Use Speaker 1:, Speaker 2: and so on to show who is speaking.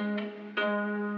Speaker 1: Música